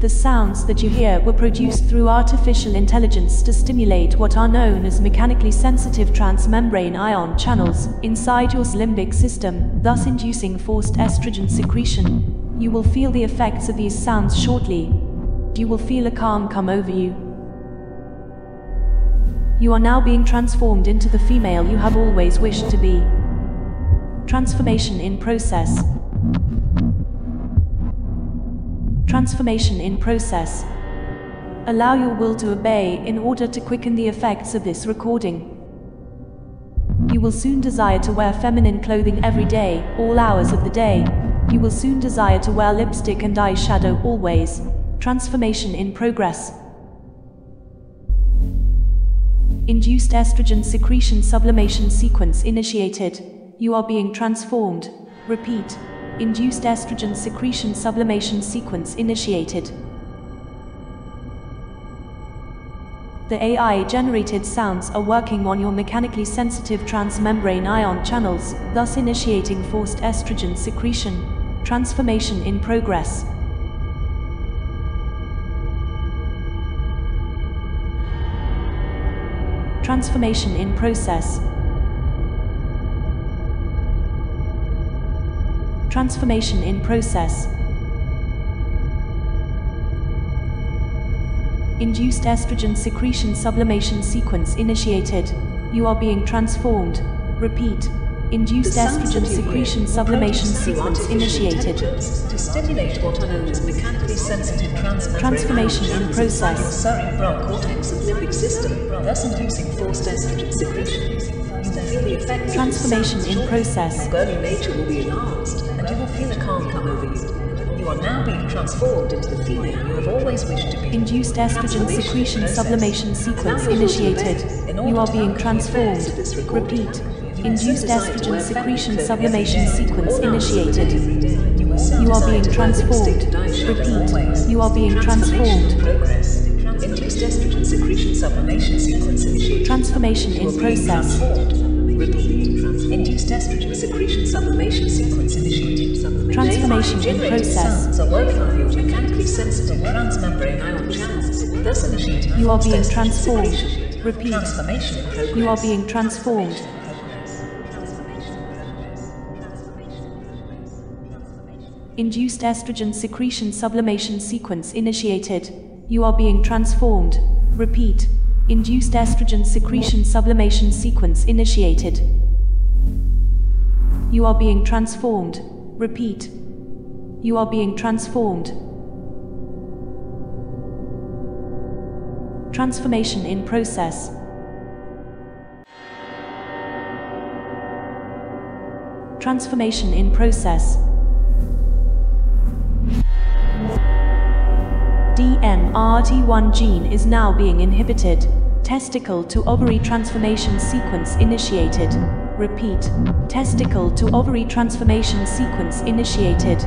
The sounds that you hear were produced through artificial intelligence to stimulate what are known as mechanically sensitive transmembrane ion channels inside your limbic system, thus inducing forced estrogen secretion. You will feel the effects of these sounds shortly. You will feel a calm come over you. You are now being transformed into the female you have always wished to be. Transformation in process. Transformation in process. Allow your will to obey in order to quicken the effects of this recording. You will soon desire to wear feminine clothing every day, all hours of the day. You will soon desire to wear lipstick and eyeshadow always. Transformation in progress. Induced estrogen secretion sublimation sequence initiated. You are being transformed. Repeat. Induced estrogen secretion sublimation sequence initiated. The AI-generated sounds are working on your mechanically sensitive transmembrane ion channels, thus initiating forced estrogen secretion. Transformation in progress. Transformation in process. Transformation in process. Induced estrogen secretion sublimation sequence initiated. You are being transformed. Repeat. Induced estrogen secretion sublimation sequence initiated. To stimulate what are known as mechanically sensitive Transformation in process. cerebral cortex and limbic system, thus inducing forced estrogen secretion. You feel the effects Transformation in process. Your nature will be enhanced, and you will feel a calm come over you. You are now being transformed into the female you have always wished to be. Induced estrogen secretion sublimation sequence initiated. You are being transformed. Repeat. Induced estrogen secretion sublimation sequence initiated. You are being transformed. Repeat. You are being transformed. Induced estrogen secretion sublimation sequence initiated. Transformation in process. Induced estrogen secretion sublimation sequence initiated. Transformation in process. sounds are working on your mechanically sensitive transmembrane ion channels, thus initiating You are being transformed. Repeat. Transformation. You are being transformed. Induced estrogen secretion sublimation sequence initiated. You are being transformed. Repeat. Induced estrogen secretion sublimation sequence initiated. You are being transformed. Repeat. You are being transformed. Transformation in process. Transformation in process. DMRT1 gene is now being inhibited. Testicle to ovary transformation sequence initiated. Repeat. Testicle to ovary transformation sequence initiated.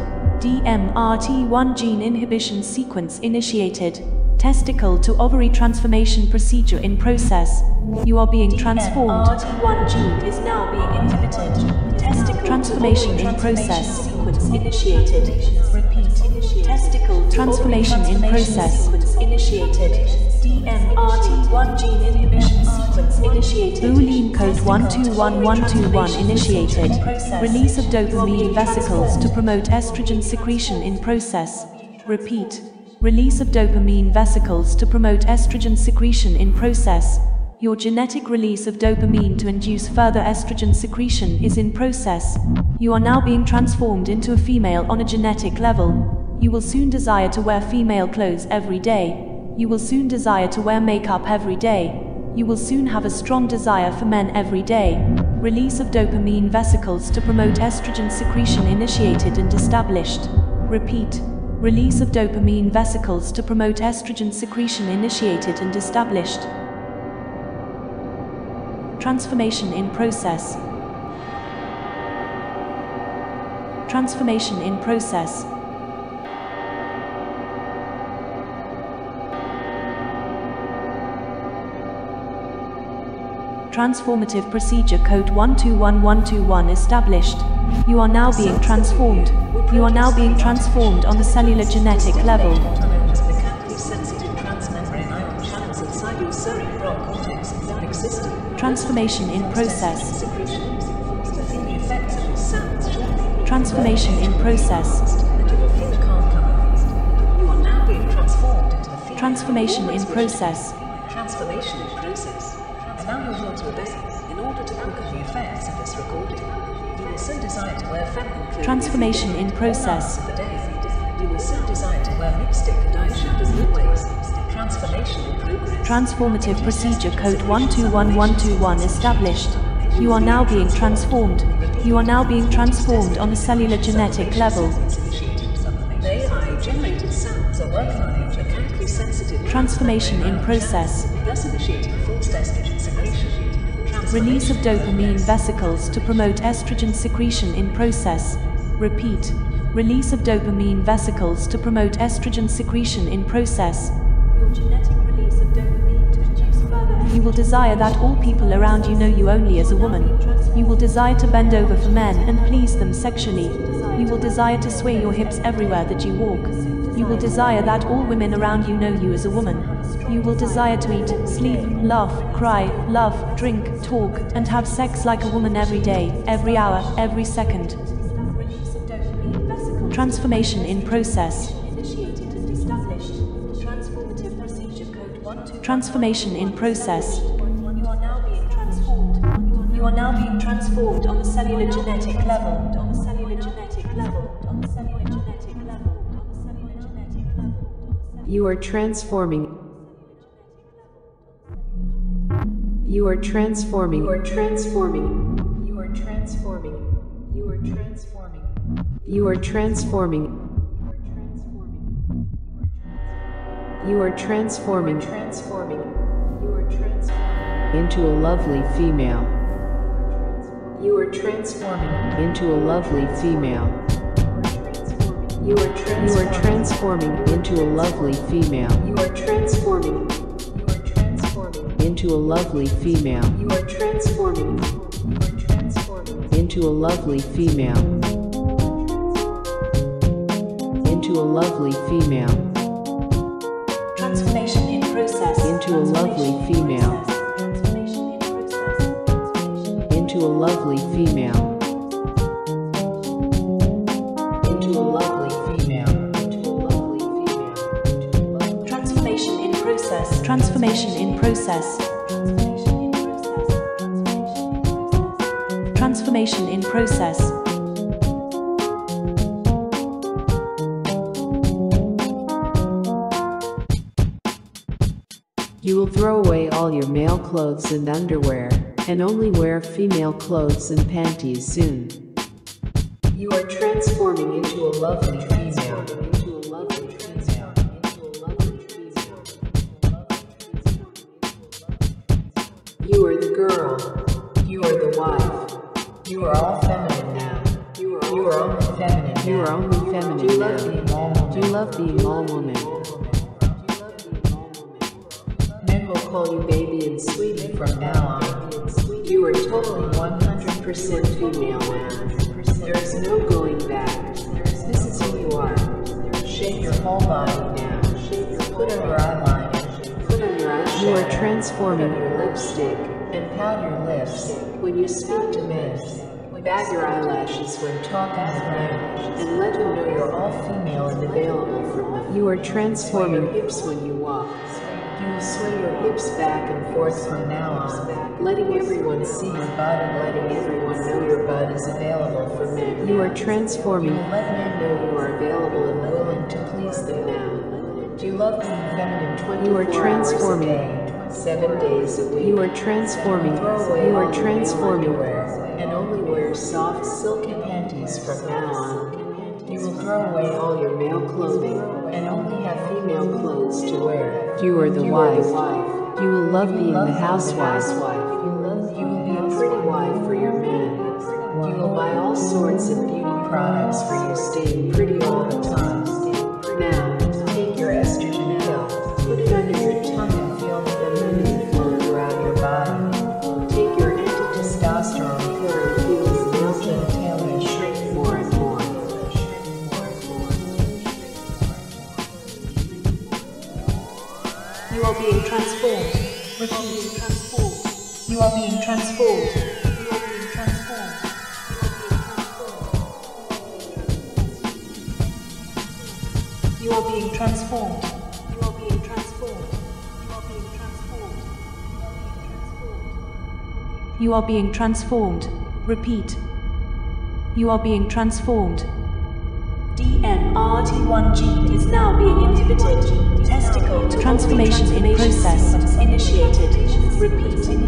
DMRT1 gene inhibition sequence initiated. Testicle to ovary transformation procedure in process. You are being transformed. DMRT1 gene is now being inhibited. Testicle Transformation in process. transformation sequence initiated. Repeat. Testicle Transformation in process. sequence initiated. DMRT1 gene inhibition sequence initiated. Boolean code 121121 initiated. Release of dopamine vesicles to promote estrogen secretion in process. Repeat. Release of dopamine vesicles to promote estrogen secretion in process. Your genetic release of dopamine to induce further estrogen secretion is in process. You are now being transformed into a female on a genetic level. You will soon desire to wear female clothes every day. You will soon desire to wear makeup every day. You will soon have a strong desire for men every day. Release of dopamine vesicles to promote estrogen secretion initiated and established. Repeat. Release of dopamine vesicles to promote estrogen secretion initiated and established. Transformation in process. Transformation in process. transformative procedure code 121121 established. You are now being transformed. You are now being transformed on the cellular genetic level. Transformation in process. Transformation in process. Transformation in process. Transformation in process. Allow your will to obey in order to quicken the effects of this recording. You will soon desire to wear clothing. Transformation in process. The. You will soon desire to wear lipstick and eyeshadow always. Transformation in progress. Transformative procedure code 121121 established. You are now being transformed. You are now being transformed on a cellular genetic level. AI generated sounds are Wi-Fi mechanically sensitive. Transformation in process. Thus initiating estrogen secretion. Release of dopamine vesicles to promote estrogen secretion in process. Repeat. Release of dopamine vesicles to promote estrogen secretion in process. Your genetic release of dopamine to. You will desire that all people around you know you only as a woman. You will desire to bend over for men and please them sexually. You will desire to sway your hips everywhere that you walk. You will desire that all women around you know you as a woman. You will desire to eat, sleep, laugh, cry, love, drink, talk, and have sex like a woman every day, every hour, every second. Transformation in process. Transformation in process. You are now being transformed. You are now being transformed on the cellular genetic level. On the cellular genetic level. On the cellular genetic level. On the cellular genetic level. You are transforming. You are transforming. You are transforming. You are transforming. You are transforming. You are transforming. You are transforming. Transforming. You are transforming into a lovely female. You are transforming into a lovely female. You are, trans- you are transforming into a lovely female. You are transforming. You are transforming into a lovely female. You are transforming. You are transforming into a lovely female. Into a lovely female. Transformation in process. Into a lovely female. Transformation in process. Into a lovely female. Transformation in process. Transformation in process. You will throw away all your male clothes and underwear, and only wear female clothes and panties soon. You are transforming into a lovely female. You are the girl. You are the wife. You are all feminine now. You are, you are only feminine. You are only feminine. Do you love being all woman? Do you love being all woman? Men will call you baby and sweetie from now on. You are totally 100% female now. There is no going back. This is who you are. Shake your whole body You are transforming your lipstick and pout your lips when you speak to men. Bag your eyelashes when talking to them and let them know you're all female and available for them. You are transforming your hips when you walk. You will sway your hips back and forth from now on, letting everyone see your butt and letting everyone know your butt is available for men. You are transforming. You will let men know you are available love being feminine 24 you are transforming. day, seven days a week? You are transforming. You are transforming. And only wear soft silken panties from now on. You will throw away all your male clothing and only have female clothes to wear. You are the wife. You will love being the housewife. You will be a pretty wife for your man. You will buy all sorts of beauty products for transformed. You are being transformed. You are being transformed. You are being transformed. You are being transformed. Repeat. You are being transformed. DMRT1 gene is now being inhibited. Testicle Transformation in process. initiated. Repeat.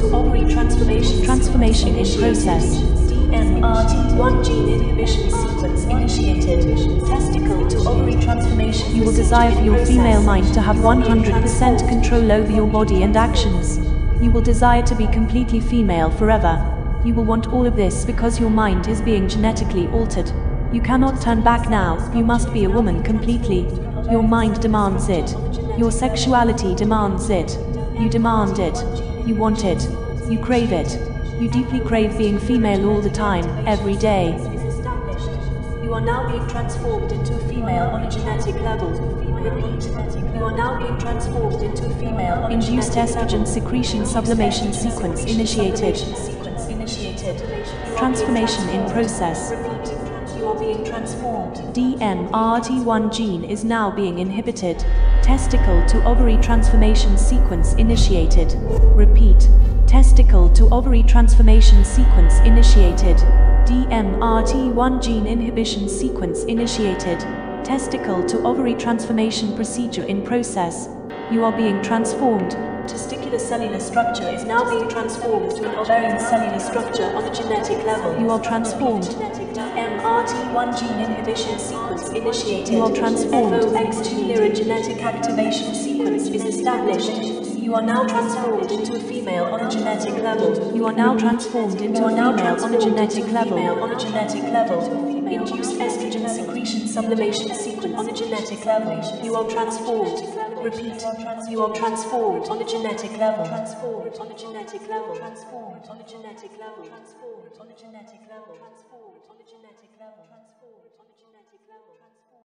Testicle to ovary transformation. Transformation in process. initiated. DMRT1 gene inhibition sequence initiated. Testicle to ovary transformation. You will desire for your female mind to have You are being 100% control over your body and actions. You will desire to be completely female forever. You will want all of this because your mind is being genetically altered. You cannot turn back now, you must be a woman completely. Your mind demands it. Your sexuality demands it. You demand it. You want it. You crave it. You deeply crave being female all the time, every day. You are now being transformed into a female on a genetic level. You are now being transformed into a female on a Induced estrogen secretion sublimation sequence initiated. Sequence initiated. You are being Transformation in process. You are being transformed. DMRT1 gene is now being inhibited. Testicle to ovary transformation sequence initiated. Repeat. Testicle to ovary transformation sequence initiated. DMRT1 gene inhibition sequence initiated. Testicle to ovary transformation procedure in process. You are being transformed. Testicular cellular structure is now being transformed to an ovarian cellular structure on a genetic level. You are transformed. Genetic DMRT1 gene inhibition sequence initiated. You are transformed. FOXL2 neurogenetic activation sequence is established. You are now transformed into a female on a genetic level. You are now transformed into a now female on a genetic into a female level. on a genetic level. Induced estrogen secretion sublimation sequence on a genetic level. You are transformed. Repeat. You are transformed on a genetic level. Transformed on a genetic level. Transformed on a genetic level. Transformed on a genetic level. Transformed on a genetic level.